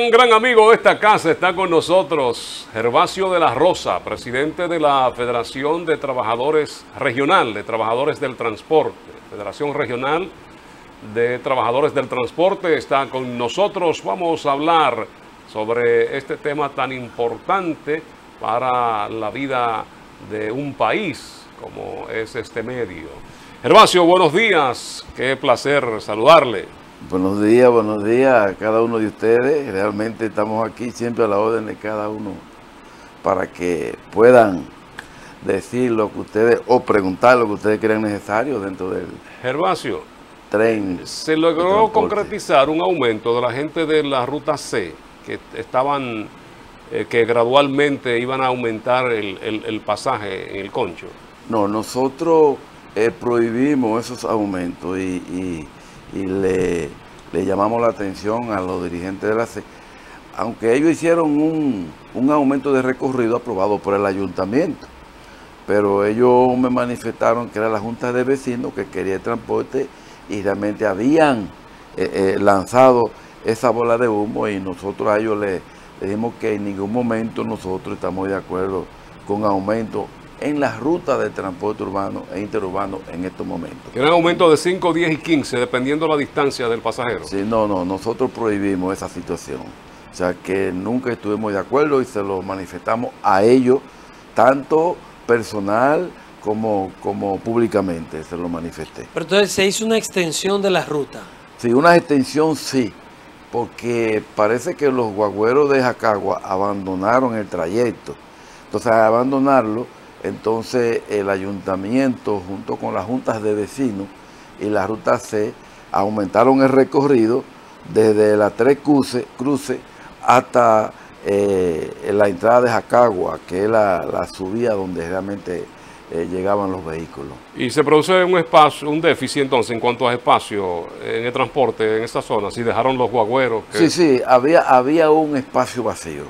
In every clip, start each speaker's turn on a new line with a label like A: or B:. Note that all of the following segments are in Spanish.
A: gran, gran amigo de esta casa está con nosotros, Gervasio de la Rosa, presidente de la Federación de Trabajadores Regional, de Trabajadores del Transporte. Federación Regional de Trabajadores del Transporte está con nosotros. Vamos a hablar sobre este tema tan importante para la vida de un país como es este medio. Gervasio, buenos días. Qué placer saludarle.
B: Buenos días, buenos días a cada uno de ustedes. Realmente estamos aquí siempre a la orden de cada uno para que puedan decir lo que ustedes o preguntar lo que ustedes crean necesario dentro del
A: Gervasio,
B: tren.
A: Se logró concretizar un aumento de la gente de la ruta C que estaban, eh, que gradualmente iban a aumentar el, pasaje en el concho.
B: No, nosotros eh, prohibimos esos aumentos y y le, llamamos la atención a los dirigentes de la C, aunque ellos hicieron un, aumento de recorrido aprobado por el ayuntamiento, pero ellos me manifestaron que era la Junta de Vecinos que quería el transporte y realmente habían eh, eh, lanzado esa bola de humo y nosotros a ellos le, le dijimos que en ningún momento nosotros estamos de acuerdo con aumento en las rutas de transporte urbano e interurbano en estos momentos.
A: Tienen aumento de 5, 10 y 15, dependiendo la distancia del pasajero.
B: Sí, no, no, nosotros prohibimos esa situación. O sea que nunca estuvimos de acuerdo y se lo manifestamos a ellos, tanto personal como, como públicamente se lo manifesté.
C: Pero entonces se hizo una extensión de la ruta.
B: Sí, una extensión sí, porque parece que los guagüeros de Jacagua abandonaron el trayecto. Entonces, al abandonarlo, entonces el ayuntamiento junto con las juntas de vecinos y la ruta C aumentaron el recorrido desde la tres cruces, hasta eh, la entrada de Jacagua, que es la, subida donde realmente eh, llegaban los vehículos.
A: ¿Y se produce un espacio, un déficit entonces en cuanto a espacio en el transporte en esta zona? Si dejaron los guagüeros.
B: Sí, sí, había, había un espacio vacío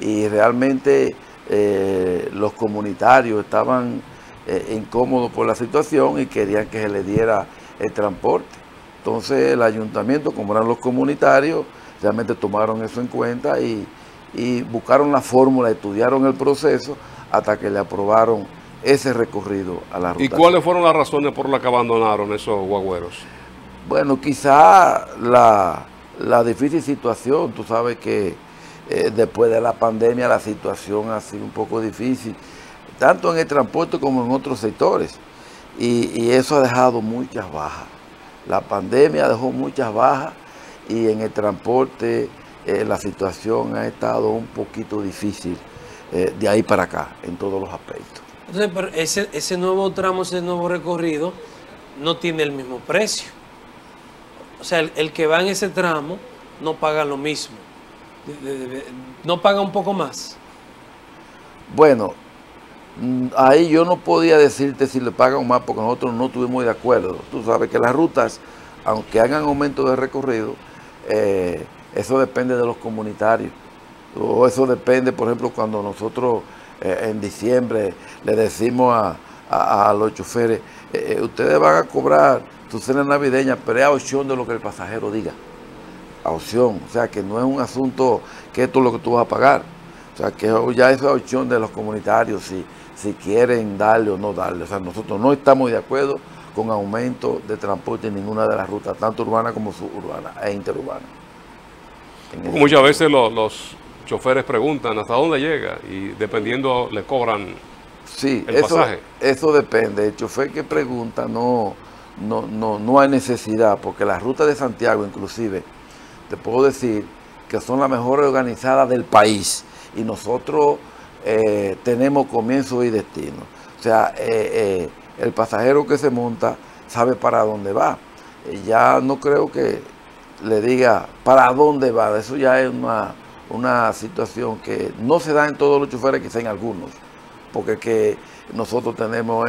B: y realmente eh, los comunitarios estaban eh, incómodos por la situación y querían que se les diera el transporte. Entonces el ayuntamiento, como eran los comunitarios, realmente tomaron eso en cuenta y, buscaron la fórmula, estudiaron el proceso hasta que le aprobaron ese recorrido a la ruta.
A: ¿Y cuáles fueron las razones por las que abandonaron esos guagüeros?
B: Bueno, quizá la, la difícil situación, tú sabes que eh, después de la pandemia la situación ha sido un poco difícil, tanto en el transporte como en otros sectores. Y, eso ha dejado muchas bajas. La pandemia dejó muchas bajas y en el transporte eh, la situación ha estado un poquito difícil eh, de ahí para acá, en todos los aspectos.
C: Entonces, ese, nuevo tramo, ese nuevo recorrido, no tiene el mismo precio. O sea, el que va en ese tramo no paga lo mismo. ¿No paga un poco más?
B: Bueno, mm, ahí yo no podía decirte si le pagan más porque nosotros no estuvimos de acuerdo. Tú sabes que las rutas, aunque hagan aumento de recorrido, eh, eso depende de los comunitarios. O eso depende, por ejemplo, cuando nosotros eh, en diciembre le decimos a, los choferes, eh, ustedes van a cobrar tu cena navideña, pero es a opción de lo que el pasajero diga a opción. O sea, que no es un asunto que esto es lo que tú vas a pagar. O sea, que ya es la opción de los comunitarios si, si quieren darle o no darle. O sea, nosotros no estamos de acuerdo con aumento de transporte en ninguna de las rutas, tanto urbana como suburbana e interurbana.
A: Muchas veces los, choferes preguntan hasta dónde llega y dependiendo le cobran
B: sí, el eso, pasaje. Eso depende. El chofer que pregunta no, no, no, no hay necesidad, porque las rutas de Santiago inclusive te puedo decir que son las mejores organizadas del país y nosotros eh, tenemos comienzo y destino. O sea, eh, eh, el pasajero que se monta sabe para dónde va. ya no creo que le diga para dónde va. Eso ya es una, una situación que no se da en todos los choferes, quizá en algunos. Porque que nosotros tenemos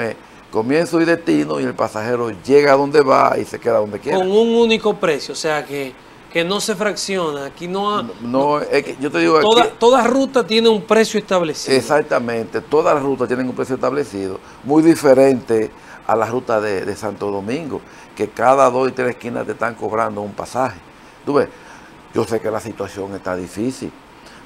B: comienzo y destino y el pasajero llega a donde va y se queda donde quiera.
C: Con un único precio, o sea que que no se fracciona. Aquí no,
B: no, es que yo te digo
C: toda, toda ruta tiene un precio establecido.
B: Exactamente, todas las rutas tienen un precio establecido, muy diferente a la ruta de, de Santo Domingo, que cada dos y tres esquinas te están cobrando un pasaje. Tú ves, Yo sé que la situación está difícil,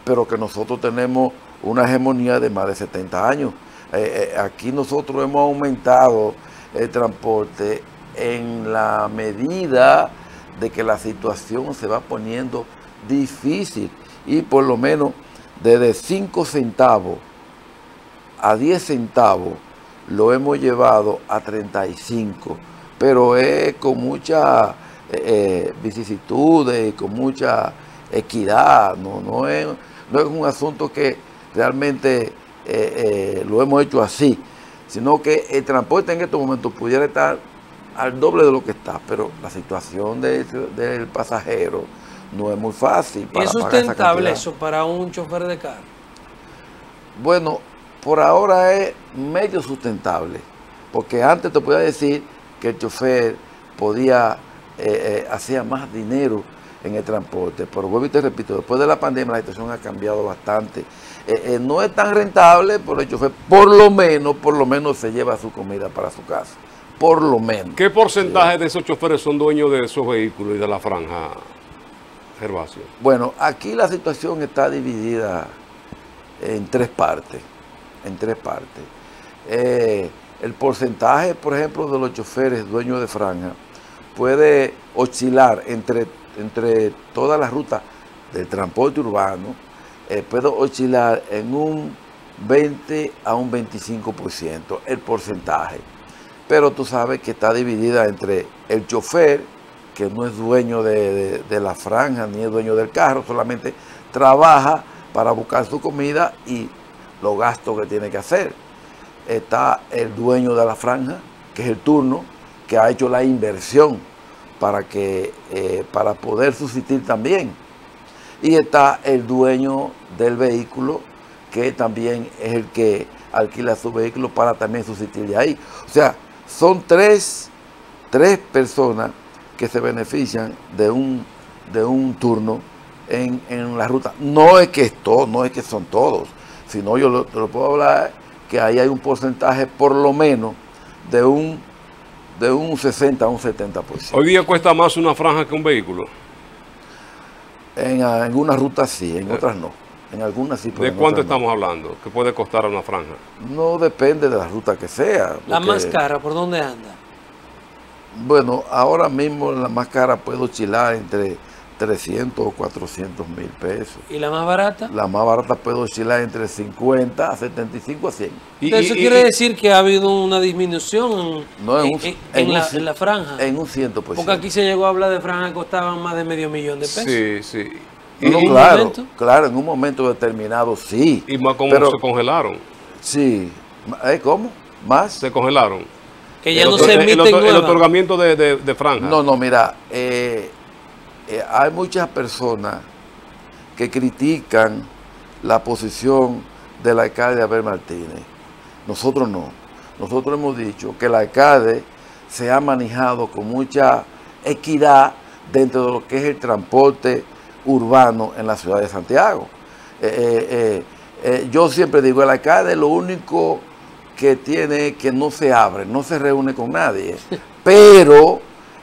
B: pero que nosotros tenemos una hegemonía de más de 70 años. Eh, eh, aquí nosotros hemos aumentado el transporte en la medida de que la situación se va poniendo difícil y por lo menos desde 5 centavos a 10 centavos lo hemos llevado a 35, pero es con mucha eh, vicisitudes, con mucha equidad, no, no, es, no es un asunto que realmente eh, eh, lo hemos hecho así, sino que el transporte en estos momentos pudiera estar al doble de lo que está, pero la situación del pasajero no es muy fácil.
C: ¿Es sustentable eso para un chofer de carro?
B: Bueno, por ahora es medio sustentable, porque antes te podía decir que el chofer podía eh, eh, hacer más dinero en el transporte, pero vuelvo y te repito, después de la pandemia la situación ha cambiado bastante. Eh, no es tan rentable, pero el chofer por lo menos, por lo menos se lleva su comida para su casa, por lo menos.
A: ¿Qué porcentaje de esos choferes son dueños de esos vehículos y de la franja, Gervasio?
B: Bueno, aquí la situación está dividida en tres partes en tres partes. Eh, el porcentaje, por ejemplo, de los choferes dueños de franja puede oscilar entre, entre todas las rutas del transporte urbano, eh, puede oscilar en un 20 a un 25% el porcentaje. Pero tú sabes que está dividida entre el chofer, que no es dueño de la franja ni es dueño del carro, solamente trabaja para buscar su comida y los gastos que tiene que hacer. Está el dueño de la franja, que es el turno, que ha hecho la inversión para, que, eh, para poder subsistir también. Y está el dueño del vehículo, que también es el que alquila su vehículo para también subsistir de ahí. O sea, son tres, tres personas que se benefician de un, de un turno en, en la ruta. No es que es todo, no es que son todos, si no, yo te lo puedo hablar que ahí hay un porcentaje por lo menos de un, de un 60 a un 70%.
A: ¿Hoy día cuesta más una franja que un vehículo?
B: En algunas rutas sí, en otras no. En algunas sí.
A: ¿De cuánto estamos hablando? ¿Qué puede costar una franja?
B: No depende de la ruta que sea.
C: ¿La más cara por dónde anda?
B: Bueno, ahora mismo la más cara puede oscilar entre 300 o 400 mil pesos.
C: ¿Y la más barata?
B: La más barata puede oscilar entre 50 a 75 a 100.
C: ¿Y, ¿Eso quiere decir que ha habido una disminución en, la, franja?
B: En un 100%.
C: Porque aquí se llegó a hablar de franja que costaban más de medio millón de pesos.
A: Sí, sí.
B: No, claro, claro, en un momento determinado sí.
A: ¿Y más cómo se congelaron?
B: Sí. ¿Eh, ¿Cómo? ¿Más?
A: Se congelaron.
C: Que ya no se emiten
A: el, el, otorgamiento de, de, franja.
B: No, no, mira, eh, eh, hay muchas personas que critican la posición del alcalde Abel Martínez. Nosotros no. Nosotros hemos dicho que el alcalde se ha manejado con mucha equidad dentro de lo que es el transporte urbano en la ciudad de Santiago. Eh, eh, yo siempre digo, el alcalde lo único que tiene que no se abre, no se reúne con nadie. Pero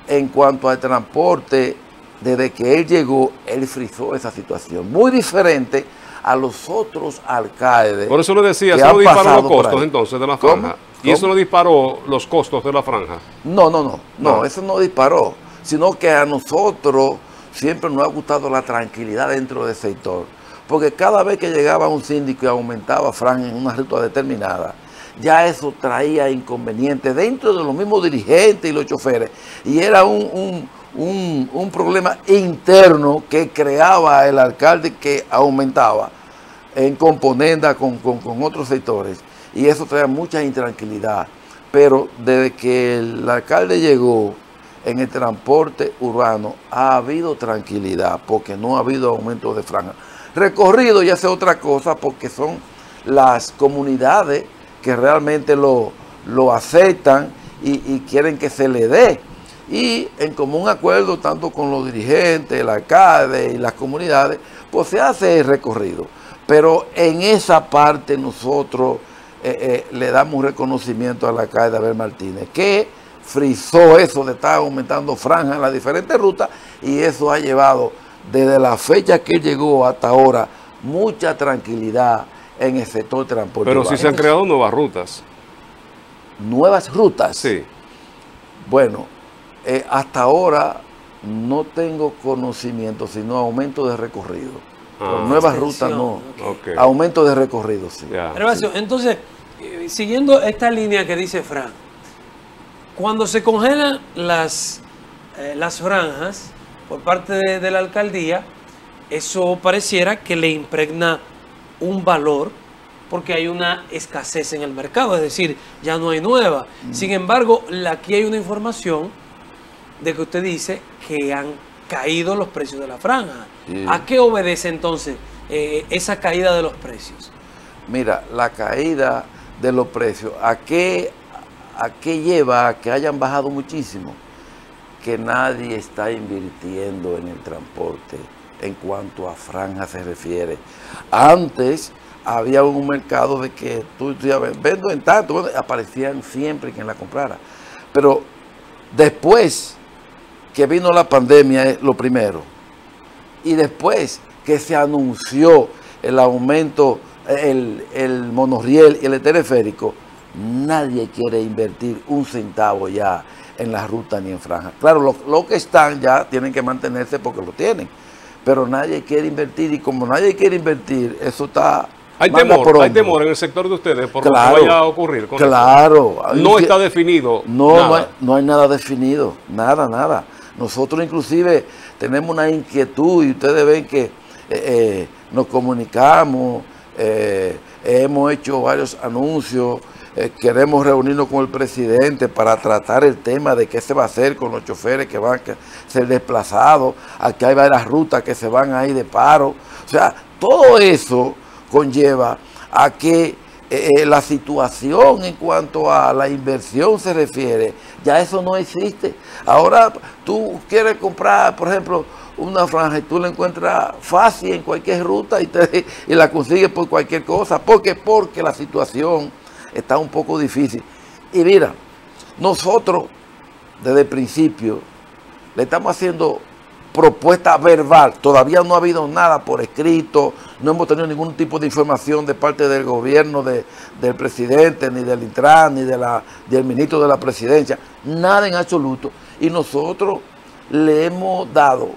B: en cuanto al transporte desde que él llegó, él frizó esa situación. Muy diferente a los otros alcaldes.
A: Por eso le decía, eso no disparó los costos entonces de la franja. ¿Y eso no disparó los costos de la franja?
B: No, no, no, no, eso no disparó, sino que a nosotros siempre nos ha gustado la tranquilidad dentro del sector. Porque cada vez que llegaba un síndico y aumentaba franja en una ruta determinada, ya eso traía inconvenientes dentro de los mismos dirigentes y los choferes. Y era un un, problema interno que creaba el alcalde que aumentaba en componenda con, otros sectores y eso trae mucha intranquilidad. Pero desde que el alcalde llegó en el transporte urbano ha habido tranquilidad porque no ha habido aumento de franja. Recorrido ya sea otra cosa porque son las comunidades que realmente lo, lo aceptan y quieren que se le dé y en común acuerdo tanto con los dirigentes, el alcalde y las comunidades, pues se hace el recorrido. Pero en esa parte nosotros eh, eh, le damos un reconocimiento al alcalde Abel Martínez, que frizó eso de estar aumentando franjas en las diferentes rutas y eso ha llevado desde la fecha que llegó hasta ahora, mucha tranquilidad en el sector de transporte.
A: Pero si se han creado nuevas rutas.
B: Nuevas rutas.
A: Sí.
B: Bueno, eh, hasta ahora no tengo conocimiento, sino aumento de recorrido.
A: Ah.
B: nuevas rutas no. Aumento de recorrido, sí.
C: Gervasio, entonces, eh, siguiendo esta línea que dice Fran, cuando se congelan las, eh, las franjas por parte de, de la alcaldía, eso pareciera que le impregna un valor porque hay una escasez en el mercado, es decir, ya no hay nueva. Sin embargo, aquí hay una información de que usted dice que han caído los precios de la franja.
B: Sí.
C: ¿A qué obedece entonces eh, esa caída de los precios?
B: Mira, la caída de los precios, ¿a qué, ¿a qué lleva a que hayan bajado muchísimo? Que nadie está invirtiendo en el transporte en cuanto a franja se refiere. Antes había un mercado de que tú decías, vendo en tanto, aparecían siempre quien la comprara. Pero después que vino la pandemia es lo primero. Y después que se anunció el aumento, el, el monorriel y el teleférico, nadie quiere invertir un centavo ya en la ruta ni en franja. Claro, lo, lo que están ya tienen que mantenerse porque lo tienen, pero nadie quiere invertir y como nadie quiere invertir, eso está...
A: Hay temor, hay en el sector de ustedes por
B: Claro,
A: lo que vaya a ocurrir. con
B: Claro.
A: eso. No está definido.
B: No,
A: nada.
B: no hay, no hay nada definido, nada, nada. Nosotros inclusive tenemos una inquietud y ustedes ven que eh, eh, nos comunicamos, eh, hemos hecho varios anuncios, eh, queremos reunirnos con el presidente para tratar el tema de qué se va a hacer con los choferes que van a ser desplazados, aquí hay varias rutas que se van ahí de paro. O sea, todo eso conlleva a que eh, eh, la situación en cuanto a la inversión se refiere, ya eso no existe. Ahora tú quieres comprar, por ejemplo, una franja y tú la encuentras fácil en cualquier ruta y, y la consigues por cualquier cosa. ¿Por qué? Porque la situación está un poco difícil. Y mira, nosotros desde el principio le estamos haciendo propuesta verbal. Todavía no ha habido nada por escrito, no hemos tenido ningún tipo de información de parte del gobierno, de- del presidente, ni del Intran, ni de la, del ministro de la presidencia, nada en absoluto. Y nosotros le hemos dado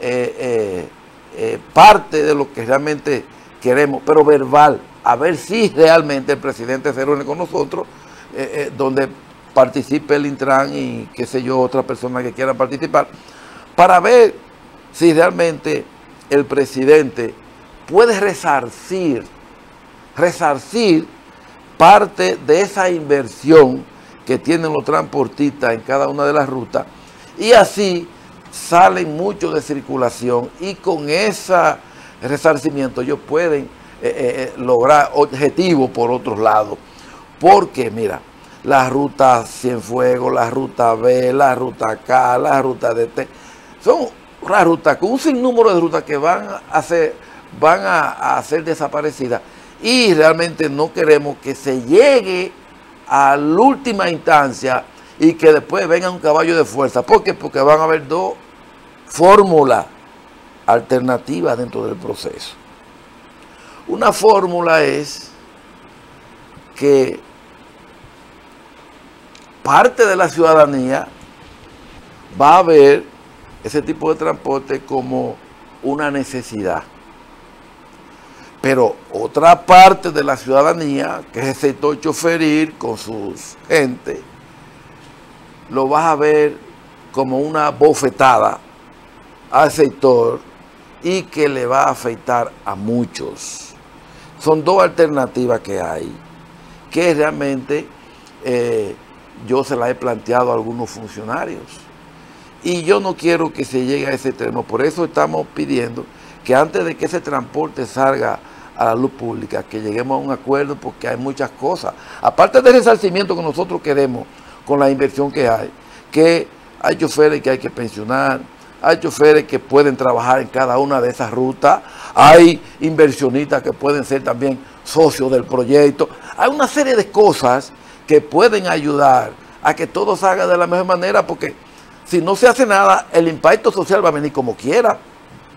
B: eh, eh, eh, parte de lo que realmente queremos, pero verbal, a ver si realmente el presidente se reúne con nosotros, eh, eh, donde participe el Intran y qué sé yo, otra persona que quiera participar, para ver si realmente el presidente puede resarcir, resarcir parte de esa inversión que tienen los transportistas en cada una de las rutas y así salen muchos de circulación y con ese resarcimiento ellos pueden eh, eh, eh, lograr objetivos por otros lados. Porque, mira, la ruta Cienfuegos, la ruta B, la ruta K, la ruta DT, son una ruta con un sinnúmero de rutas que van a ser, van a, a ser desaparecidas y realmente no queremos que se llegue a la última instancia y que después venga un caballo de fuerza. ¿Por qué? Porque van a haber dos fórmulas alternativas dentro del proceso. Una fórmula es que parte de la ciudadanía va a ver ese tipo de transporte como una necesidad. Pero otra parte de la ciudadanía, que es el sector choferil con sus gente, lo vas a ver como una bofetada al sector y que le va a afectar a muchos. Son dos alternativas que hay, que realmente eh, yo se las he planteado a algunos funcionarios. Y yo no quiero que se llegue a ese extremo. Por eso estamos pidiendo que antes de que ese transporte salga a la luz pública, que lleguemos a un acuerdo porque hay muchas cosas. Aparte del resarcimiento que nosotros queremos con la inversión que hay, que hay choferes que hay que pensionar, hay choferes que pueden trabajar en cada una de esas rutas, hay inversionistas que pueden ser también socios del proyecto. Hay una serie de cosas que pueden ayudar a que todo salga de la mejor manera porque si no se hace nada, el impacto social va a venir como quiera.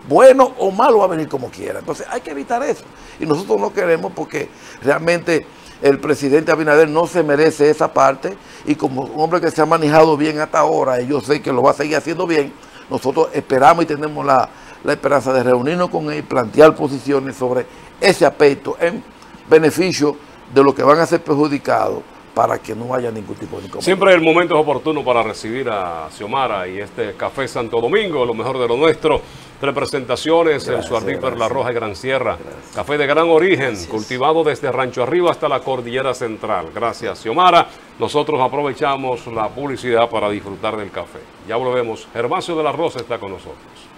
B: bueno o malo va a venir como quiera. Entonces hay que evitar eso. Y nosotros no queremos porque realmente el presidente Abinader no se merece esa parte y como un hombre que se ha manejado bien hasta ahora, y yo sé que lo va a seguir haciendo bien, nosotros esperamos y tenemos la, esperanza de reunirnos con él y plantear posiciones sobre ese aspecto en beneficio de los que van a ser perjudicados para que no haya ningún tipo de
A: inconveniente. Siempre el momento es oportuno para recibir a Xiomara y este Café Santo Domingo, lo mejor de lo nuestro. Tres presentaciones en su Suardí La Roja y Gran Sierra. Café de gran origen, cultivado desde Rancho Arriba hasta la Cordillera Central. Gracias, Xiomara. Nosotros aprovechamos la publicidad para disfrutar del café. Ya volvemos. Gervasio de la Rosa está con nosotros.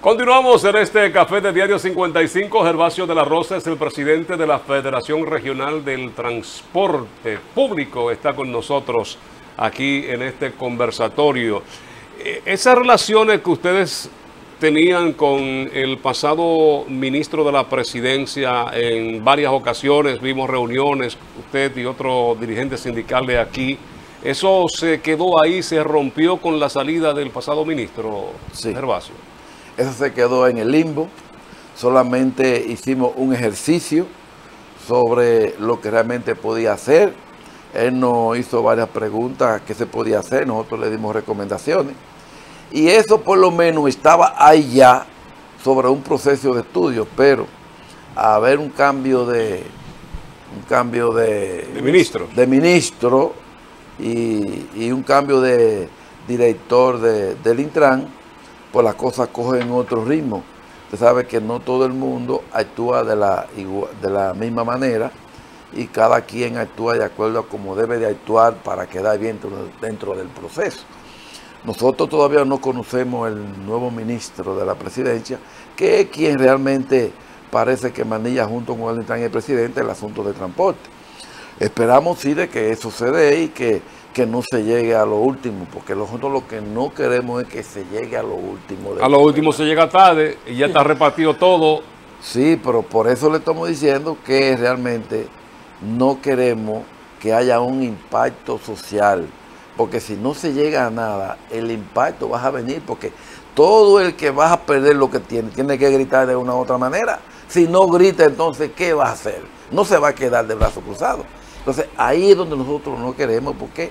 A: Continuamos en este café de Diario 55. Gervasio de la Rosa es el presidente de la Federación Regional del Transporte Público. Está con nosotros aquí en este conversatorio. Eh, esas relaciones que ustedes tenían con el pasado ministro de la presidencia en varias ocasiones, vimos reuniones, usted y otro dirigente sindical de aquí, ¿eso se quedó ahí, se rompió con la salida del pasado ministro Gervasio?
B: Eso se quedó en el limbo. Solamente hicimos un ejercicio sobre lo que realmente podía hacer. Él nos hizo varias preguntas qué se podía hacer, nosotros le dimos recomendaciones. Y eso por lo menos estaba ahí ya sobre un proceso de estudio, pero a haber un cambio de un cambio de,
A: ministro,
B: de ministro y, un cambio de director del Intran, pues las cosas cogen otro ritmo. Usted sabe que no todo el mundo actúa de la, de la misma manera y cada quien actúa de acuerdo a cómo debe de actuar para quedar bien dentro, del proceso. Nosotros todavía no conocemos el nuevo ministro de la presidencia, que es quien realmente parece que manilla junto con el, presidente el asunto de transporte. Esperamos sí de que eso se dé y que que no se llegue a lo último, porque nosotros lo que no queremos es que se llegue a lo último.
A: A lo último se llega tarde y ya está repartido todo
B: Sí, pero por eso le estamos diciendo que realmente no queremos que haya un impacto social, porque si no se llega a nada, el impacto va a venir, porque todo el que va a perder lo que tiene, tiene que gritar de una u otra manera. Si no grita, entonces, ¿qué va a hacer? No se va a quedar de brazos cruzados. Entonces, ahí es donde nosotros no queremos, porque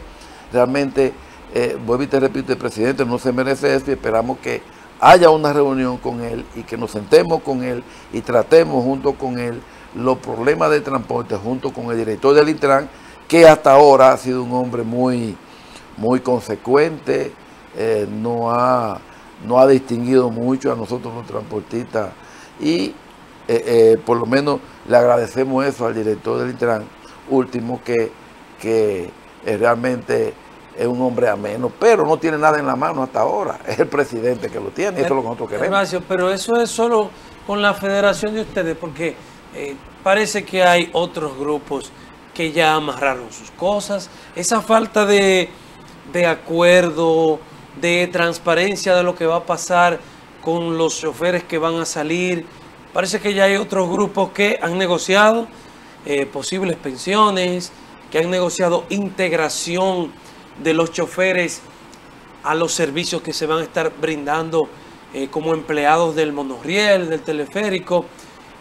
B: realmente, eh, vuelvo y te repito, el presidente no se merece esto y esperamos que haya una reunión con él y que nos sentemos con él y tratemos junto con él los problemas de transporte junto con el director del Intran, que hasta ahora ha sido un hombre muy, muy consecuente, eh, no, ha, no ha distinguido mucho a nosotros los transportistas y eh, por lo menos le agradecemos eso al director del Intran, último que, que realmente es un hombre ameno, pero no tiene nada en la mano hasta ahora. Es el presidente que lo tiene, y eso es lo que nosotros queremos.
C: pero eso es solo con la federación de ustedes, porque eh, parece que hay otros grupos que ya amarraron sus cosas. Esa falta de, de acuerdo, de transparencia de lo que va a pasar con los choferes que van a salir. Parece que ya hay otros grupos que han negociado eh, posibles pensiones, que han negociado integración de los choferes a los servicios que se van a estar brindando eh, como empleados del monorriel, del teleférico.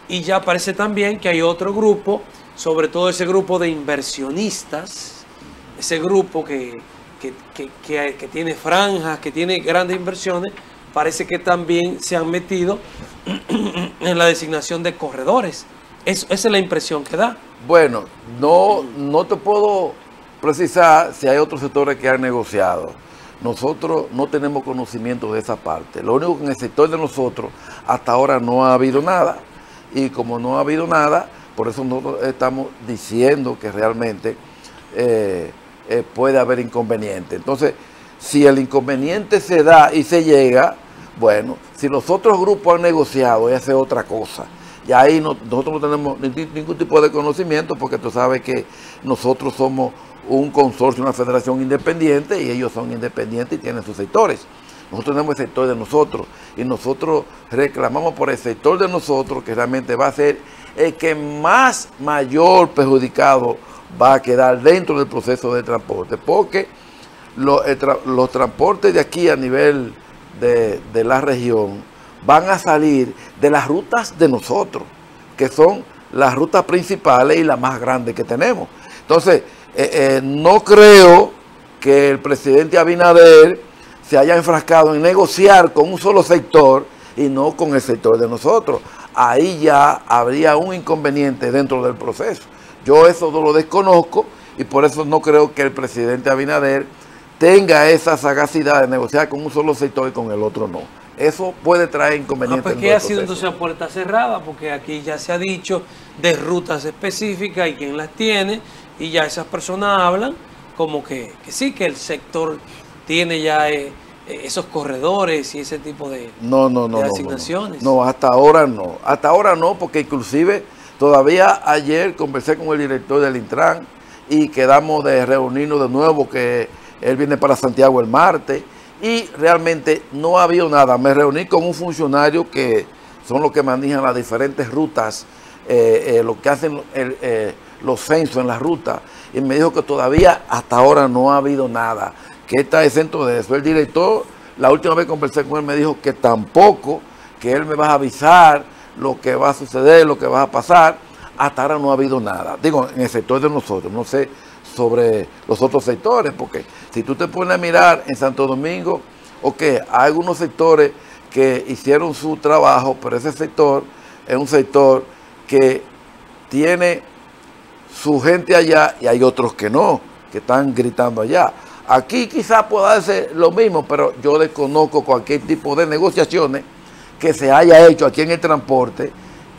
C: Y ya parece también que hay otro grupo, sobre todo ese grupo de inversionistas, ese grupo que, que, tiene franjas, que tiene grandes inversiones, parece que también se han metido en la designación de corredores. Esa es la impresión que da.
B: Bueno, no, no te puedo precisar si hay otros sectores que han negociado. Nosotros no tenemos conocimiento de esa parte. Lo único que en el sector de nosotros hasta ahora no ha habido nada. Y como no ha habido nada, por eso nosotros estamos diciendo que realmente eh, eh, puede haber inconveniente. Entonces, si el inconveniente se da y se llega, bueno, si los otros grupos han negociado, esa es otra cosa. Y ahí nosotros no tenemos ningún tipo de conocimiento porque tú sabes que nosotros somos un consorcio, una federación independiente y ellos son independientes y tienen sus sectores. Nosotros tenemos el sector de nosotros y nosotros reclamamos por el sector de nosotros que realmente va a ser el que más mayor perjudicado va a quedar dentro del proceso de transporte, porque los, transportes de aquí a nivel de, de la región van a salir de las rutas de nosotros, que son las rutas principales y las más grandes que tenemos. Entonces, eh, eh, no creo que el presidente Abinader se haya enfrascado en negociar con un solo sector y no con el sector de nosotros. Ahí ya habría un inconveniente dentro del proceso. Yo eso no lo desconozco y por eso no creo que el presidente Abinader tenga esa sagacidad de negociar con un solo sector y con el otro no. Eso puede traer inconvenientes.
C: Ah, pues que ha sido entonces a puerta cerrada, porque aquí ya se ha dicho de rutas específicas y quién las tiene, y ya esas personas hablan como que, sí, que el sector tiene ya eh, eh, esos corredores y ese tipo de,
B: no, no, no,
C: asignaciones.
B: No, hasta ahora no. Hasta ahora no, porque inclusive todavía ayer conversé con el director del Intran y quedamos de reunirnos de nuevo, que él viene para Santiago el martes, y realmente no ha habido nada. Me reuní con un funcionario que son los que manejan las diferentes rutas, eh, lo que hacen el los censos en la ruta y me dijo que todavía hasta ahora no ha habido nada, que está exento de eso. El director, la última vez que conversé con él, me dijo que tampoco, que él me va a avisar lo que va a suceder, lo que va a pasar. Hasta ahora no ha habido nada. Digo, en el sector de nosotros, no sé sobre los otros sectores, porque si tú te pones a mirar en Santo Domingo, ok, hay algunos sectores que hicieron su trabajo, pero ese sector es un sector que tiene su gente allá y hay otros que no, que están gritando allá. Aquí quizás pueda ser lo mismo, pero yo desconozco cualquier tipo de negociaciones que se haya hecho aquí en el transporte, eh,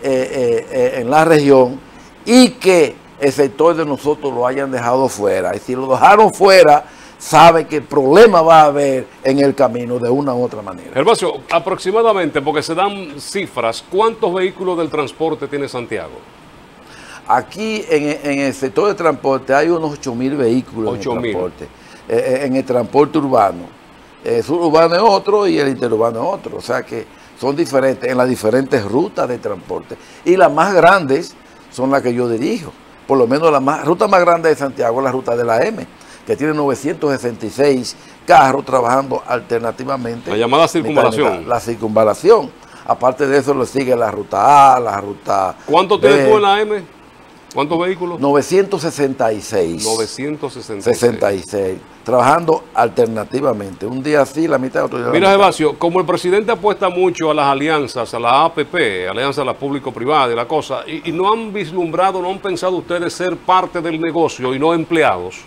B: eh, eh, en la región, y que el sector de nosotros lo hayan dejado fuera. Y si lo dejaron fuera, sabe que problema va a haber en el camino de una u otra manera.
A: Gervasio, aproximadamente, porque se dan cifras, ¿cuántos vehículos del transporte tiene Santiago?
B: Aquí en, el sector de transporte hay unos 8 mil vehículos en el transporte, eh, eh, en el transporte urbano. El suburbano es otro y el interurbano es otro. O sea que son diferentes en las diferentes rutas de transporte. Y las más grandes son las que yo dirijo. Por lo menos la más, ruta más grande de Santiago es la ruta de la M, que tiene 966 carros trabajando alternativamente.
A: La llamada circunvalación.
B: La circunvalación. Aparte de eso, le sigue la ruta A, la ruta.
A: ¿Cuánto tienes tú en la M? ¿Cuántos vehículos?
B: 966.
A: 966.
B: 66. Trabajando alternativamente. Un día sí, la mitad, otro día
A: Mira. Gervasio, como el presidente apuesta mucho a las alianzas, a la APP, Alianza a la Público-Privada y la cosa, y, y no han vislumbrado, no han pensado ustedes ser parte del negocio y no empleados.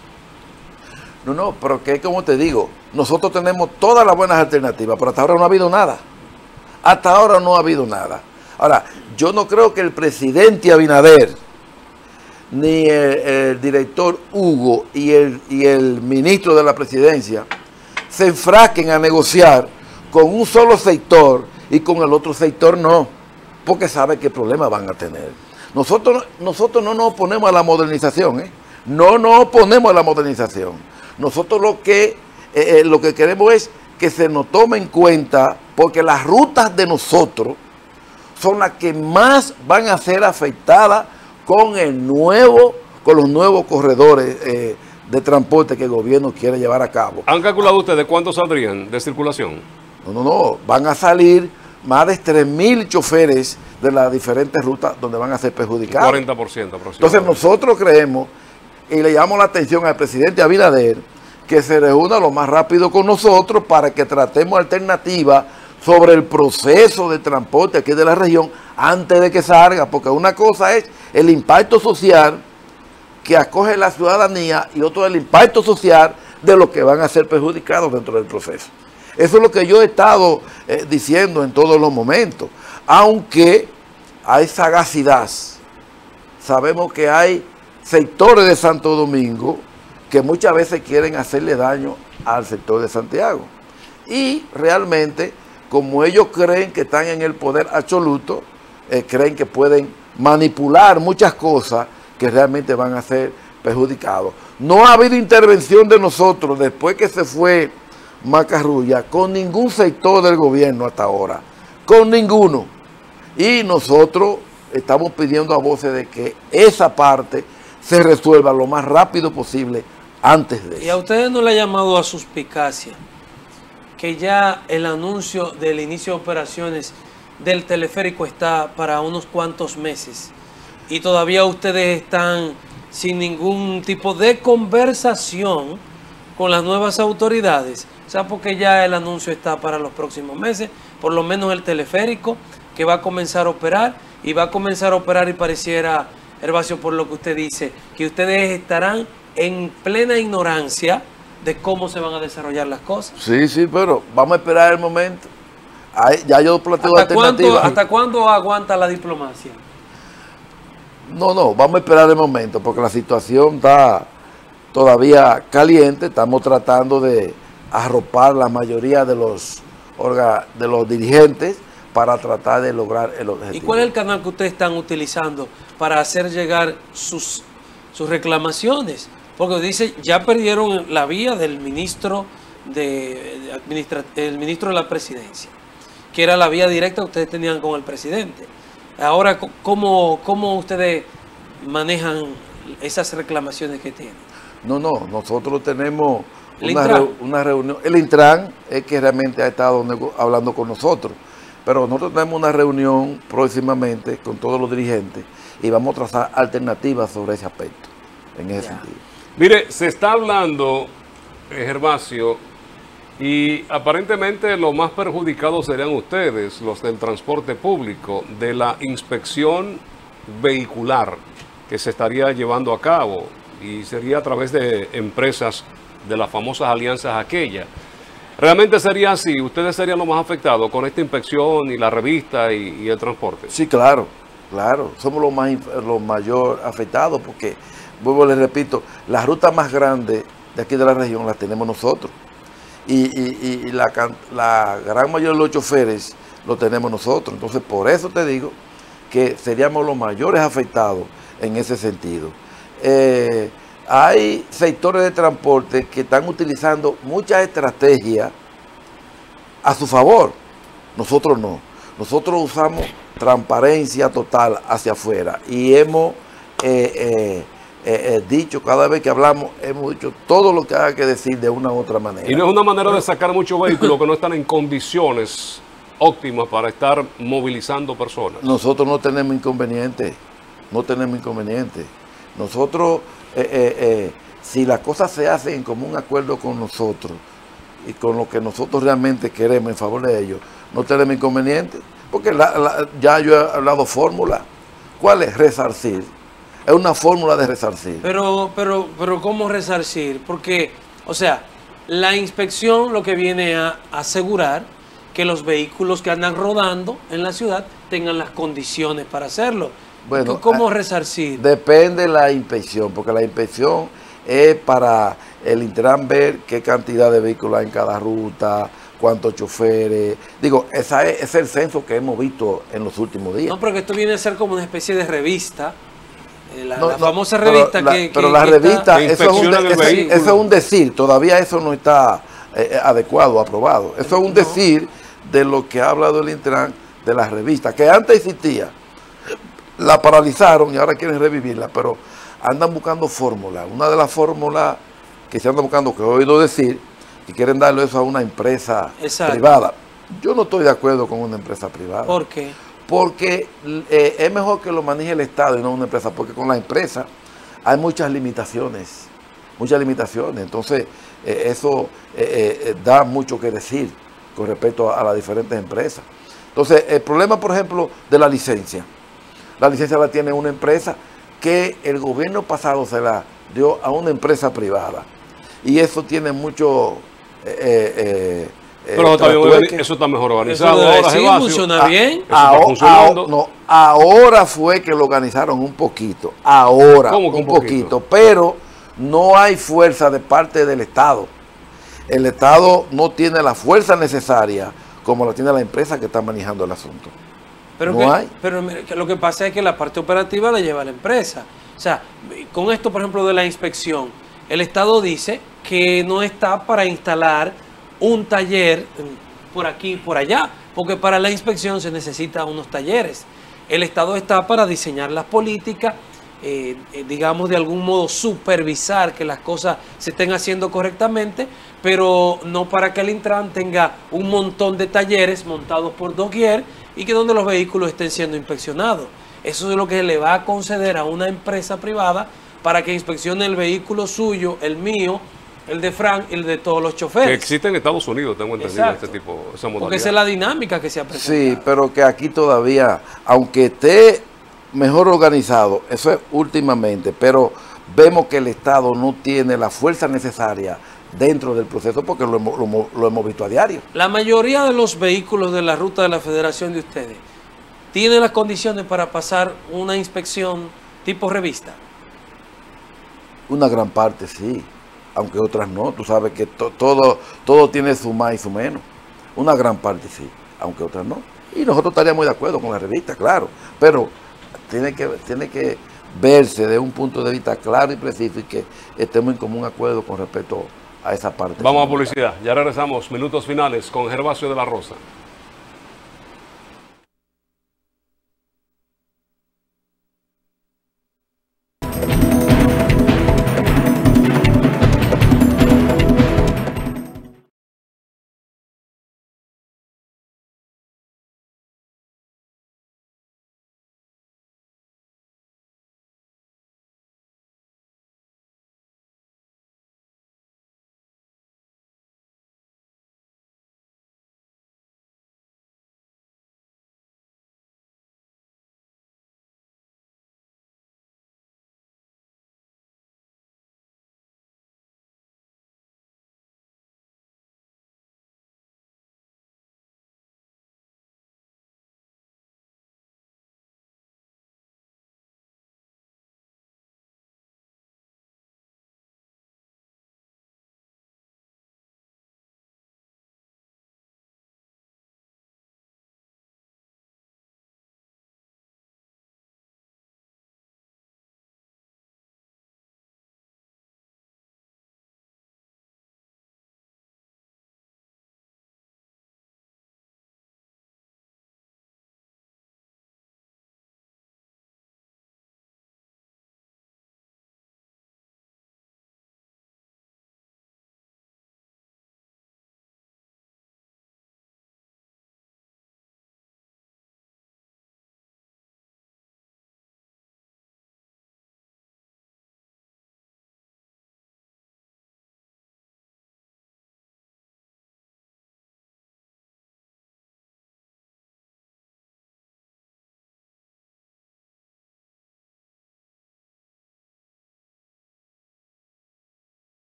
B: No, no, pero que como te digo, nosotros tenemos todas las buenas alternativas, pero hasta ahora no ha habido nada. Hasta ahora no ha habido nada. Ahora, yo no creo que el presidente Abinader, ni el, director Hugo y el, y el ministro de la presidencia se enfraquen a negociar con un solo sector y con el otro sector no, porque sabe qué problemas van a tener. Nosotros, nosotros no nos oponemos a la modernización, ¿eh? no nos oponemos a la modernización. Nosotros lo que, eh, eh, lo que queremos es que se nos tome en cuenta, porque las rutas de nosotros son las que más van a ser afectadas con el nuevo, con los nuevos corredores eh, de transporte que el gobierno quiere llevar a cabo.
A: ¿Han calculado ustedes cuántos saldrían de circulación?
B: No, no, no, van a salir más de 3.000 choferes de las diferentes rutas donde van a ser perjudicados.
A: 40% aproximadamente.
B: Entonces nosotros creemos y le llamamos la atención al presidente Abinader que se reúna lo más rápido con nosotros para que tratemos alternativas sobre el proceso de transporte aquí de la región antes de que salga, porque una cosa es el impacto social que acoge la ciudadanía y otro el impacto social de los que van a ser perjudicados dentro del proceso. Eso es lo que yo he estado eh, diciendo en todos los momentos, aunque hay sagacidad. Sabemos que hay sectores de Santo Domingo que muchas veces quieren hacerle daño al sector de Santiago. Y realmente, como ellos creen que están en el poder absoluto, eh, creen que pueden manipular muchas cosas que realmente van a ser perjudicados. No ha habido intervención de nosotros después que se fue Macarrulla con ningún sector del gobierno hasta ahora, con ninguno. Y nosotros estamos pidiendo a voces de que esa parte se resuelva lo más rápido posible antes de
C: ¿Y a ustedes no le ha llamado a suspicacia que ya el anuncio del inicio de operaciones del teleférico está para unos cuantos meses y todavía ustedes están sin ningún tipo de conversación con las nuevas autoridades? O sea, porque ya el anuncio está para los próximos meses, por lo menos el teleférico que va a comenzar a operar y va a comenzar a operar y pareciera, Herbacio, por lo que usted dice, que ustedes estarán en plena ignorancia de cómo se van a desarrollar las cosas.
B: Sí, sí, pero vamos a esperar el momento. Ahí, ya yo planteo
C: ¿Hasta
B: alternativas.
C: ¿Hasta cuándo aguanta la diplomacia?
B: No, no, vamos a esperar el momento porque la situación está todavía caliente. Estamos tratando de arropar la mayoría de los, orga- de los dirigentes para tratar de lograr el objetivo.
C: ¿Y cuál es el canal que ustedes están utilizando para hacer llegar sus, sus reclamaciones? Porque dice, ya perdieron la vía del ministro de, administra- el ministro de la presidencia, que era la vía directa que ustedes tenían con el presidente. Ahora, ¿cómo, cómo ustedes manejan esas reclamaciones que tienen?
B: No, no, nosotros tenemos
C: ¿El
B: una, reunión. El Intran es que realmente ha estado hablando con nosotros, pero nosotros tenemos una reunión próximamente con todos los dirigentes y vamos a trazar alternativas sobre ese aspecto, en ese
C: Ya.
B: sentido.
A: Mire, se está hablando, eh, Gervasio, y aparentemente los más perjudicados serían ustedes, los del transporte público, de la inspección vehicular que se estaría llevando a cabo y sería a través de empresas de las famosas alianzas aquellas. ¿Realmente sería así? ¿Ustedes serían los más afectados con esta inspección y la revista y, y el transporte?
B: Sí, claro, claro, somos los más los mayor afectados porque, vuelvo les repito, la ruta más grande de aquí de la región la tenemos nosotros. Y, la gran mayoría de los choferes lo tenemos nosotros. Entonces, por eso te digo que seríamos los mayores afectados en ese sentido. Eh, hay sectores de transporte que están utilizando muchas estrategias a su favor. Nosotros no. Nosotros usamos transparencia total hacia afuera y hemos eh, eh, eh, dicho, cada vez que hablamos, hemos dicho todo lo que haya que decir de una u otra manera.
A: Y no es una manera de sacar muchos vehículos que no están en condiciones óptimas para estar movilizando personas.
B: Nosotros no tenemos inconveniente, no tenemos inconveniente. Nosotros, si las cosas se hacen en común acuerdo con nosotros y con lo que nosotros realmente queremos en favor de ellos, no tenemos inconveniente. Porque ya yo he hablado fórmula. ¿Cuál es resarcir? Es una fórmula de resarcir.
C: Pero, pero, pero ¿cómo resarcir? Porque, o sea, la inspección lo que viene a asegurar que los vehículos que andan rodando en la ciudad tengan las condiciones para hacerlo. Bueno, ¿Cómo eh, resarcir?
B: Depende de la inspección, porque la inspección es para el Intran ver qué cantidad de vehículos hay en cada ruta, cuántos choferes. Digo, esa es, es, el censo que hemos visto en los últimos días.
C: No, pero que esto viene a ser como una especie de revista eh, la, famosa revista que,
B: Pero la revista, eso, es un, decir, todavía eso no está eh, eh, adecuado, aprobado. Eso es un decir de lo que ha hablado el Intran de la revista, que antes existía. La paralizaron y ahora quieren revivirla, pero andan buscando fórmulas. Una de las fórmulas que se andan buscando, que he oído decir, que quieren darle eso a una empresa privada. Yo no estoy de acuerdo con una empresa privada.
C: ¿Por qué?
B: Porque eh, es mejor que lo maneje el Estado y no una empresa, porque con la empresa hay muchas limitaciones, muchas limitaciones, entonces eh, eso eh, da mucho que decir con respecto a, las diferentes empresas. Entonces, el problema, por ejemplo, de la licencia, la licencia la tiene una empresa que el gobierno pasado se la dio a una empresa privada, y eso tiene mucho...
A: Eh, Pero eso está mejor organizado.
C: ahora sí, funciona bien.
B: ahora, fue que lo organizaron un poquito. Ahora, un, poquito? Pero no hay fuerza de parte del Estado. El Estado no tiene la fuerza necesaria como la tiene la empresa que está manejando el asunto.
C: Pero, no hay. pero lo que pasa es que la parte operativa la lleva la empresa. O sea, con esto, por ejemplo, de la inspección, el Estado dice que no está para instalar un taller por aquí, por allá, porque para la inspección se necesitan unos talleres. El Estado está para diseñar las políticas, eh, eh, digamos de algún modo supervisar que las cosas se estén haciendo correctamente, pero no para que el Intran tenga un montón de talleres montados por doquier y que donde los vehículos estén siendo inspeccionados. Eso es lo que le va a conceder a una empresa privada para que inspeccione el vehículo suyo, el mío, el de Frank y el de todos los choferes. Que
A: existe en Estados Unidos, tengo entendido, este tipo, esa modalidad.
C: Porque esa es la dinámica que se ha presentado.
B: Sí, pero que aquí todavía, aunque esté mejor organizado, eso es últimamente, pero vemos que el Estado no tiene la fuerza necesaria dentro del proceso porque lo, lo hemos visto a diario.
C: La mayoría de los vehículos de la ruta de la federación de ustedes tienen las condiciones para pasar una inspección tipo revista.
B: Una gran parte sí aunque otras no. Tú sabes que todo, todo tiene su más y su menos. Una gran parte sí, aunque otras no. Y nosotros estaríamos de acuerdo con la revista, claro, pero tiene que, tiene que verse de un punto de vista claro y preciso y que estemos en común acuerdo con respecto a esa parte.
A: Vamos a publicidad, ya regresamos, minutos finales con Gervasio de la Rosa.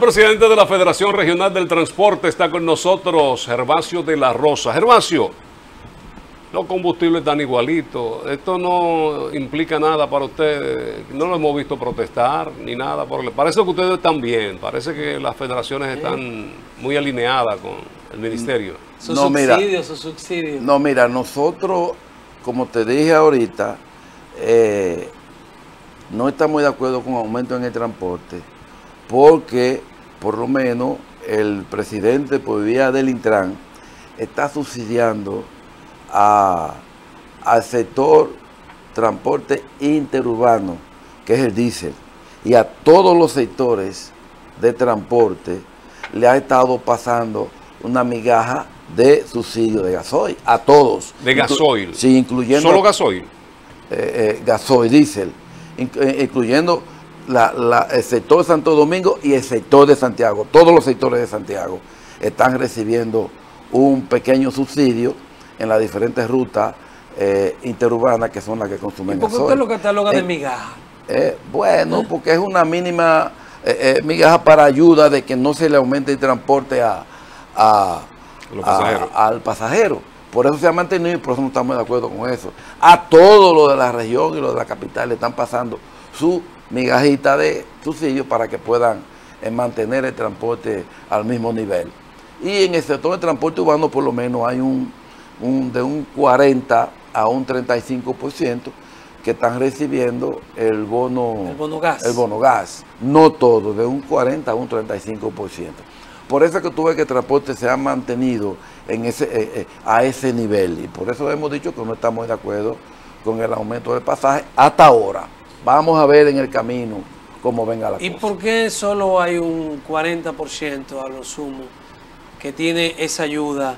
A: El presidente de la Federación Regional del Transporte está con nosotros, Gervasio de la Rosa. Gervasio, los combustibles están igualitos. Esto no implica nada para ustedes. No lo hemos visto protestar ni nada. Por Parece que ustedes están bien. Parece que las federaciones están muy alineadas con el ministerio.
C: Sus no, subsidios, sus subsidios.
B: No, mira, nosotros, como te dije ahorita, eh, no estamos de acuerdo con aumento en el transporte porque, por lo menos, el presidente por vía del Intran está subsidiando al sector transporte interurbano, que es el diésel, y a todos los sectores de transporte le ha estado pasando una migaja de subsidio de gasoil, a todos.
A: ¿De gasoil?
B: Sí, incluyendo...
A: ¿Solo gasoil?
B: Eh, eh, gasoil, diésel, eh, incluyendo el sector de Santo Domingo y el sector de Santiago. Todos los sectores de Santiago están recibiendo un pequeño subsidio en las diferentes rutas eh, interurbanas que son las que consumen
C: ¿Y por qué usted lo cataloga de eh, migaja?
B: Eh, bueno, porque es una mínima migaja para ayuda de que no se le aumente el transporte a, al pasajero. Por eso se ha mantenido y por eso no estamos de acuerdo con eso. A todo lo de la región y lo de la capital le están pasando su migajita de subsidio para que puedan mantener el transporte al mismo nivel. Y en el sector de transporte urbano por lo menos hay un de un 40 a un 35% que están recibiendo el bono,
C: el bono gas.
B: El bono gas. No todo, de un 40 a un 35%. Por eso es que tuve que el transporte se ha mantenido en ese, eh, eh, a ese nivel. Y por eso hemos dicho que no estamos de acuerdo con el aumento del pasaje hasta ahora. Vamos a ver en el camino cómo venga la
C: cosa. ¿Y por qué solo hay un 40% a lo sumo que tiene esa ayuda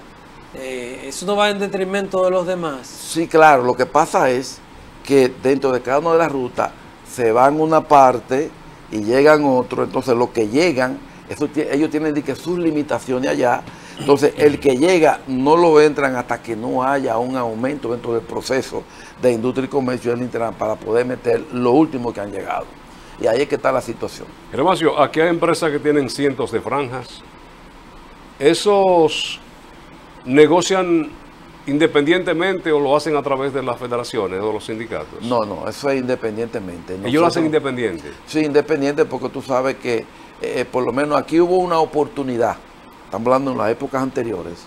C: eh, ¿Eso no va en detrimento de los demás?
B: Sí, claro. Lo que pasa es que dentro de cada una de las rutas se van una parte y llegan otro. Entonces, los que llegan, eso, ellos tienen que sus limitaciones allá. Entonces, el que llega no lo entran hasta que no haya un aumento dentro del proceso de industria y comercio del Intran para poder meter lo último que han llegado. Y ahí es que está la situación.
A: Gervasio, aquí hay empresas que tienen cientos de franjas. Esos negocian independientemente o lo hacen a través de las federaciones o los sindicatos?
B: No, no, eso es independientemente.
A: ¿Ellos lo hacen independiente?
B: Sí, independiente porque tú sabes que eh, por lo menos aquí hubo una oportunidad, estamos hablando en las épocas anteriores,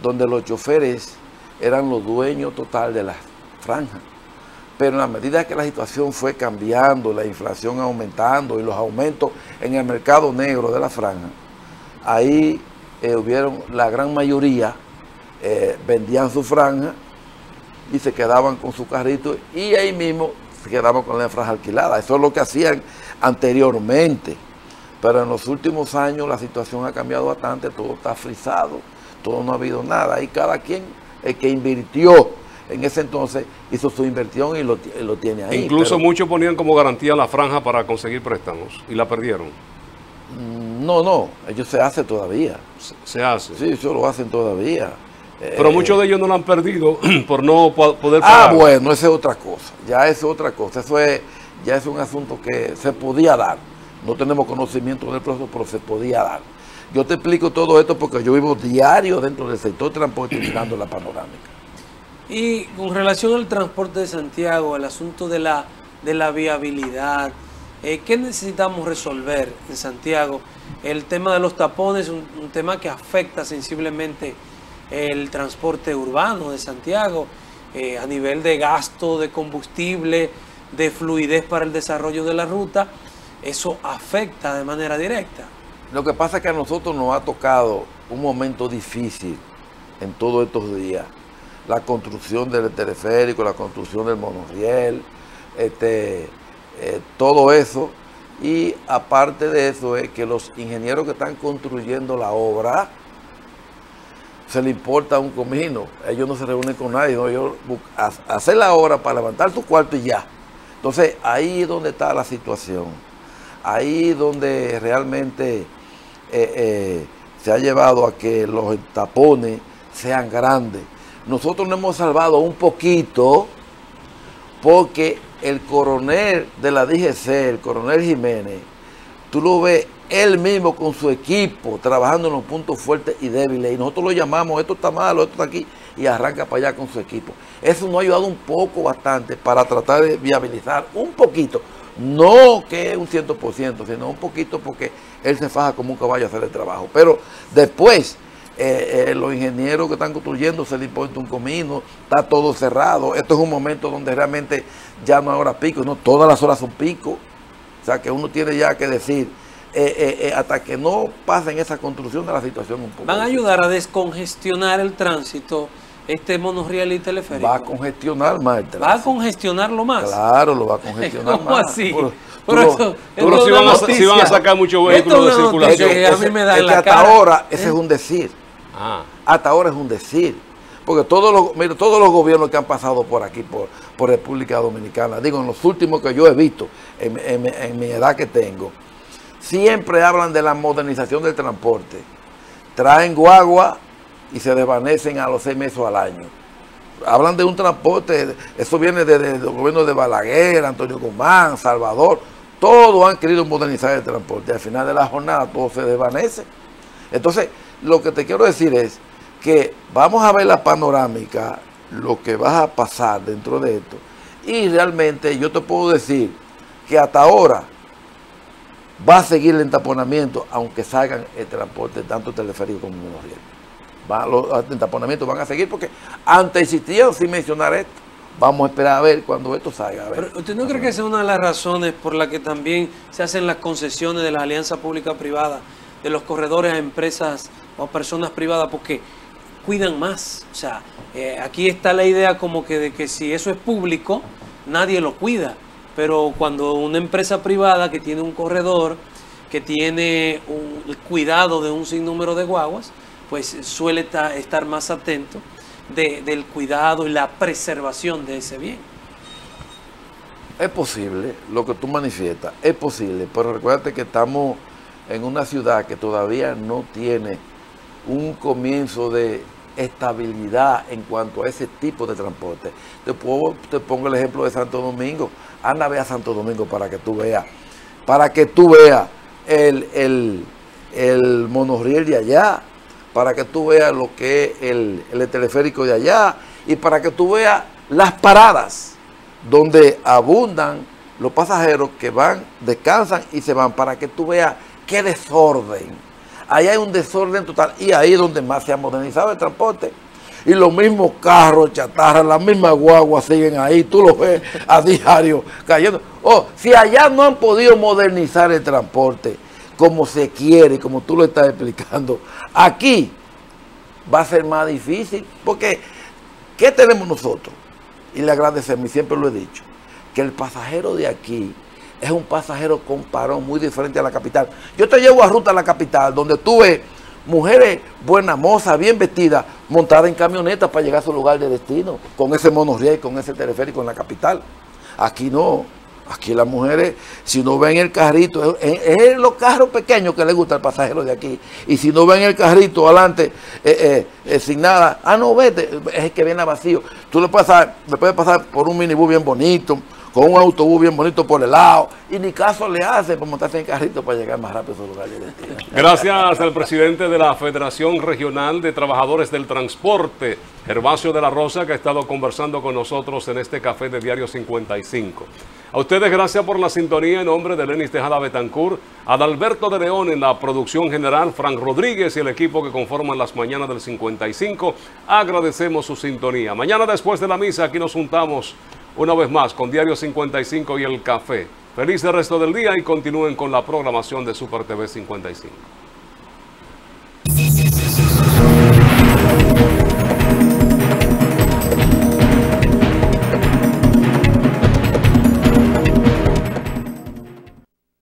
B: donde los choferes eran los dueños total de las franjas. Pero en la medida que la situación fue cambiando, la inflación aumentando y los aumentos en el mercado negro de la franja, ahí eh, hubieron la gran mayoría eh, vendían su franja y se quedaban con su carrito y ahí mismo se quedaban con la franja alquilada. Eso es lo que hacían anteriormente. Pero en los últimos años la situación ha cambiado bastante, todo está frisado, todo no ha habido nada. Y cada quien, el que invirtió en ese entonces, hizo su inversión y lo, tiene ahí.
A: Incluso muchos ponían como garantía la franja para conseguir préstamos y la perdieron.
B: Mm, no, no, ellos se hace todavía.
A: Se hace.
B: Sí, eso lo hacen todavía.
A: Pero eh, muchos de ellos no lo han perdido por no poder
B: ah, pagar. Ah, bueno, esa es otra cosa. Ya es otra cosa. Eso es, ya es un asunto que se podía dar. No tenemos conocimiento del proceso, pero se podía dar. Yo te explico todo esto porque yo vivo diario dentro del sector de transporte mirando la panorámica.
C: Y con relación al transporte de Santiago, al asunto de la, de la viabilidad, eh, ¿qué necesitamos resolver en Santiago? El tema de los tapones, un, un tema que afecta sensiblemente el transporte urbano de Santiago, eh, a nivel de gasto de combustible, de fluidez para el desarrollo de la ruta, eso afecta de manera directa.
B: Lo que pasa es que a nosotros nos ha tocado un momento difícil en todos estos días. La construcción del teleférico, la construcción del monorriel, este, eh, todo eso. Y aparte de eso es que los ingenieros que están construyendo la obra, se le importa un comino. Ellos no se reúnen con nadie, ¿no? ellos hacer la hora para levantar tu cuarto y ya. Entonces, ahí es donde está la situación. Ahí donde realmente eh, eh, se ha llevado a que los tapones sean grandes. Nosotros nos hemos salvado un poquito porque el coronel de la DGC, el coronel Jiménez, tú lo ves él mismo con su equipo, trabajando en los puntos fuertes y débiles. Y nosotros lo llamamos, esto está malo, esto está aquí, y arranca para allá con su equipo. Eso nos ha ayudado un poco, bastante, para tratar de viabilizar un poquito. No que un 100%, sino un poquito porque él se faja como un caballo a hacer el trabajo. Pero después, eh, eh, los ingenieros que están construyendo se les importa un comino, está todo cerrado. Esto es un momento donde realmente ya no hay hora pico, no todas las horas son pico. O sea que uno tiene ya que decir, eh, hasta que no pasen esa construcción de la situación un poco.
C: ¿Van a ayudar a descongestionar el tránsito este monorriel y teleférico?
B: Va a congestionar más
C: ¿Va a congestionarlo más?
B: Claro, lo va a congestionar
C: ¿Cómo así?
A: Pero, si, van a, sacar muchos vehículos de circulación.
B: a mí me da es que hasta ahora ese es un decir. Ah. Hasta ahora es un decir. Porque todos los, todos los gobiernos que han pasado por aquí, por, por República Dominicana, digo, en los últimos que yo he visto, en, mi edad que tengo, siempre hablan de la modernización del transporte. Traen guagua y se desvanecen a los seis meses al año. Hablan de un transporte, eso viene desde los gobiernos de Balaguer, Antonio Guzmán, Salvador, todos han querido modernizar el transporte. Al final de la jornada todo se desvanece. Entonces, lo que te quiero decir es que vamos a ver la panorámica, lo que va a pasar dentro de esto. Y realmente yo te puedo decir que hasta ahora va a seguir el entaponamiento, aunque salgan el transporte tanto teleférico como monorriel. Los entaponamientos van a seguir porque antes existían sin mencionar esto. Vamos a esperar a ver cuando esto salga.
C: Pero ¿Usted no cree que esa es una de las razones por las que también se hacen las concesiones de la alianza pública-privada, de los corredores a empresas o personas privadas? Porque cuidan más. O sea, eh, aquí está la idea como que de que si eso es público, nadie lo cuida. Pero cuando una empresa privada que tiene un corredor, que tiene un, cuidado de un sinnúmero de guaguas, pues suele estar más atento del cuidado y la preservación de ese bien.
B: Es posible, lo que tú manifiestas, es posible, pero recuérdate que estamos en una ciudad que todavía no tiene un comienzo de estabilidad en cuanto a ese tipo de transporte. Te, te pongo el ejemplo de Santo Domingo. Anda, ve a Santo Domingo para que tú veas, para que tú veas el, el, el monorriel de allá, para que tú veas lo que es el, el teleférico de allá y para que tú veas las paradas donde abundan los pasajeros que van, descansan y se van, para que tú veas qué desorden. Ahí hay un desorden total y ahí es donde más se ha modernizado el transporte. Y los mismos carros, chatarras, las mismas guaguas siguen ahí, tú lo ves a diario cayendo. Oh, si allá no han podido modernizar el transporte, como se quiere, como tú lo estás explicando. Aquí va a ser más difícil, porque ¿qué tenemos nosotros? Y le agradecemos, y siempre lo he dicho, que el pasajero de aquí es un pasajero con parón muy diferente a la capital. Yo te llevo a ruta a la capital, donde tú ves mujeres buenas, mozas, bien vestidas, montadas en camionetas para llegar a su lugar de destino, con ese monorriel, con ese teleférico en la capital. Aquí no. Aquí las mujeres, si no ven el carrito, es, los carros pequeños que les gusta al pasajero de aquí. Y si no ven el carrito adelante eh, eh, eh, sin nada, ah, no, vete, es que viene vacío. Tú le puedes, pasar, le puedes pasar por un minibús bien bonito, con un autobús bien bonito por el lado, y ni caso le hace por montarse en carrito para llegar más rápido a su lugar de.
A: Gracias al presidente de la Federación Regional de Trabajadores del Transporte, Gervasio de la Rosa, que ha estado conversando con nosotros en este café de Diario 55. A ustedes gracias por la sintonía en nombre de Lenis Tejada Betancourt, Adalberto de León en la producción general, Frank Rodríguez y el equipo que conforman las mañanas del 55. Agradecemos su sintonía. Mañana después de la misa aquí nos juntamos una vez más con Diario 55 y el café. Feliz el resto del día y continúen con la programación de Super TV 55.